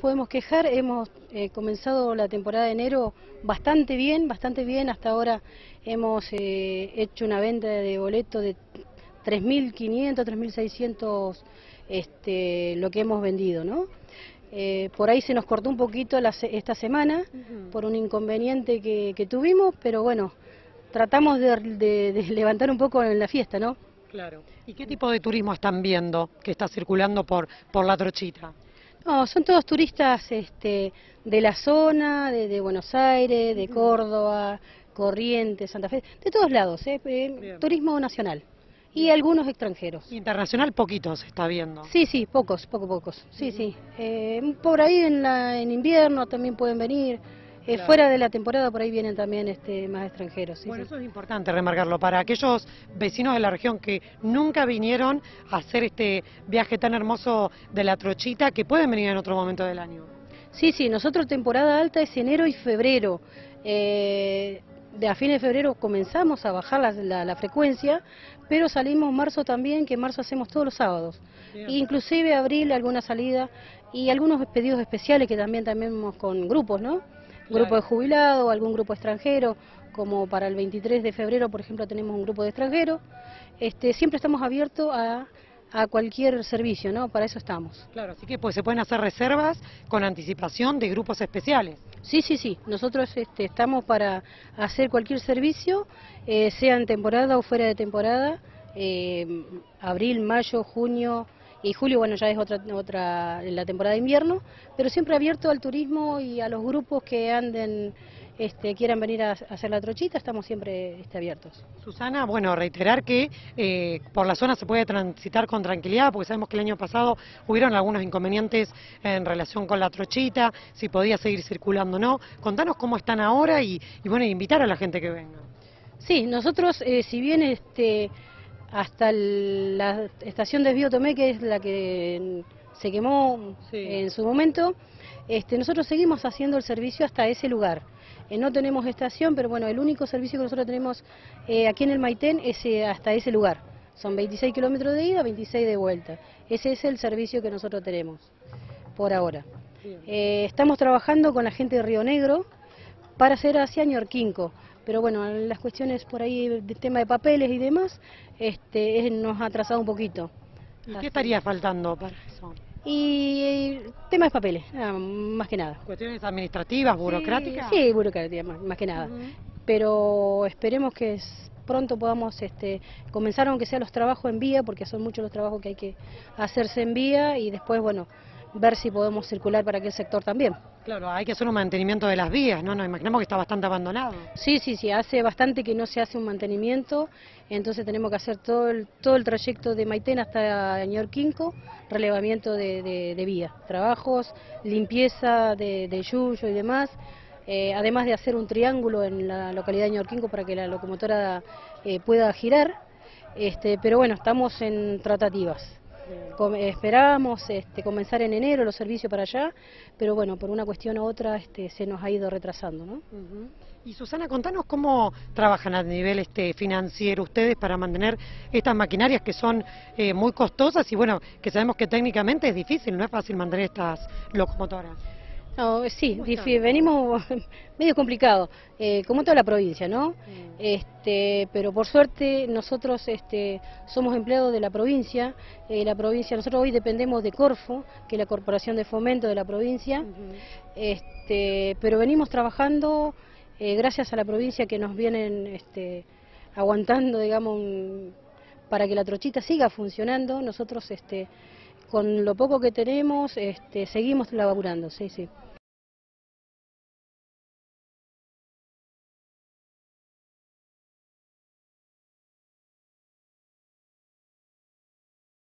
Podemos quejar, hemos eh, comenzado la temporada de enero bastante bien, bastante bien. Hasta ahora hemos eh, hecho una venta de boletos de 3.500, 3.600 este, lo que hemos vendido, ¿no? Eh, por ahí se nos cortó un poquito esta semana por un inconveniente que, tuvimos, pero bueno, tratamos de, levantar un poco en la fiesta, ¿no? Claro. ¿Y qué tipo de turismo están viendo que está circulando por, por la trochita? No, son todos turistas este, de la zona, de, Buenos Aires, de Córdoba, Corrientes, Santa Fe, de todos lados, ¿eh? eh turismo nacional. Y algunos extranjeros. Internacional poquitos está viendo. Sí, sí, pocos, pocos, pocos. Sí, sí. Eh, por ahí en, la, en invierno también pueden venir. Eh, fuera de la temporada por ahí vienen también este, más extranjeros. bueno, eso es importante remarcarlo para aquellos vecinos de la región que nunca vinieron a hacer este viaje tan hermoso de la Trochita, que pueden venir en otro momento del año. Sí, sí, nosotros temporada alta es enero y febrero. Eh, de a fines de febrero comenzamos a bajar la, frecuencia, pero salimos marzo también, que en marzo hacemos todos los sábados. Inclusive abril alguna salida y algunos pedidos especiales que también tenemos con grupos, ¿no? Grupo de jubilados, algún grupo extranjero, como para el 23 de febrero, por ejemplo, tenemos un grupo de extranjeros. Este, siempre estamos abiertos a, cualquier servicio, ¿no? Para eso estamos. Claro, así que pues se pueden hacer reservas con anticipación de grupos especiales. Sí, sí, sí. Nosotros este, estamos para hacer cualquier servicio, eh, sea en temporada o fuera de temporada, eh, abril, mayo, junio, y julio, bueno, ya es otra, otra la temporada de invierno, pero siempre abierto al turismo y a los grupos que anden, este, quieran venir a, hacer la trochita, estamos siempre este, abiertos. Susana, bueno, reiterar que eh, por la zona se puede transitar con tranquilidad, porque sabemos que el año pasado hubieron algunos inconvenientes en relación con la trochita, si podía seguir circulando o no. Contanos cómo están ahora y, bueno, invitar a la gente que venga. Sí, nosotros, eh, si bien este hasta la estación de desvío Tomé, que es la que se quemó en su momento, este, nosotros seguimos haciendo el servicio hasta ese lugar. Eh, no tenemos estación, pero bueno, el único servicio que nosotros tenemos eh, aquí en el Maitén es eh, hasta ese lugar. Son 26 kilómetros de ida, 26 de vuelta. Ese es el servicio que nosotros tenemos por ahora. estamos trabajando con la gente de Río Negro para hacer hacia Ñorquinco pero bueno, las cuestiones por ahí del tema de papeles y demás, este, nos ha atrasado un poquito. ¿Y qué estaría faltando para eso? Y tema de papeles, más que nada. ¿Cuestiones administrativas, burocráticas? Sí, burocráticas, más, que nada. Pero esperemos que pronto podamos este, comenzar aunque sea los trabajos en vía, porque son muchos los trabajos que hay que hacerse en vía y después, bueno, ver si podemos circular para aquel sector también. Claro, hay que hacer un mantenimiento de las vías, ¿no? Nos imaginamos que está bastante abandonado. Sí, sí, sí, hace bastante que no se hace un mantenimiento, entonces tenemos que hacer todo el, todo el trayecto de Maitén hasta Ñorquinco, relevamiento de, de, vía, trabajos, limpieza de, de yuyo y demás, eh, además de hacer un triángulo en la localidad de Ñorquinco para que la locomotora eh, pueda girar, este, pero bueno, estamos en tratativas esperábamos este, comenzar en enero los servicios para allá, pero bueno, por una cuestión u otra este, se nos ha ido retrasando. ¿no? Y Susana, contanos cómo trabajan a nivel este, financiero ustedes para mantener estas maquinarias que son eh, muy costosas y bueno, que sabemos que técnicamente es difícil, no es fácil mantener estas locomotoras. No, sí, venimos medio complicado, eh, como toda la provincia, ¿no? Mm. Este, pero por suerte nosotros este, somos empleados de la provincia, eh, la provincia, nosotros hoy dependemos de Corfo, que es la Corporación de Fomento de la provincia, este, pero venimos trabajando eh, gracias a la provincia que nos vienen este, aguantando, digamos, para que la trochita siga funcionando, nosotros este, con lo poco que tenemos este, seguimos laburando, sí, sí.